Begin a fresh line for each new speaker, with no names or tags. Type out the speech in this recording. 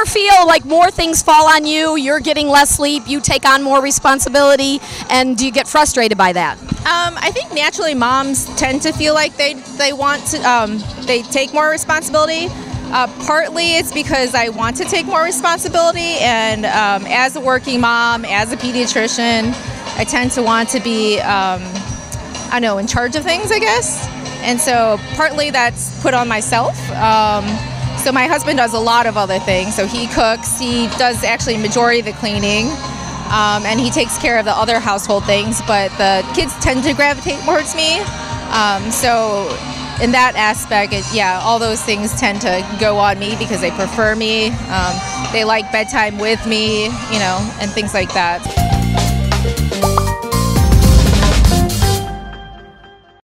ever feel like more things fall on you? You're getting less sleep, you take on more responsibility, and do you get frustrated by that?
Um, I think naturally moms tend to feel like they they want to um, they take more responsibility. Uh, partly it's because I want to take more responsibility, and um, as a working mom, as a pediatrician, I tend to want to be um, I know in charge of things, I guess. And so partly that's put on myself. Um, so my husband does a lot of other things. So he cooks, he does actually majority of the cleaning, um, and he takes care of the other household things. But the kids tend to gravitate towards me. Um, so in that aspect, it, yeah, all those things tend to go on me because they prefer me. Um, they like bedtime with me, you know, and things like that.